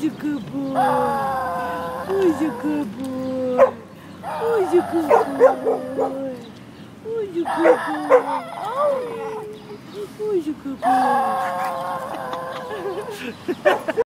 Ой, какой. Ой, какой. Ой, какой. Ой, какой. Ой, какой.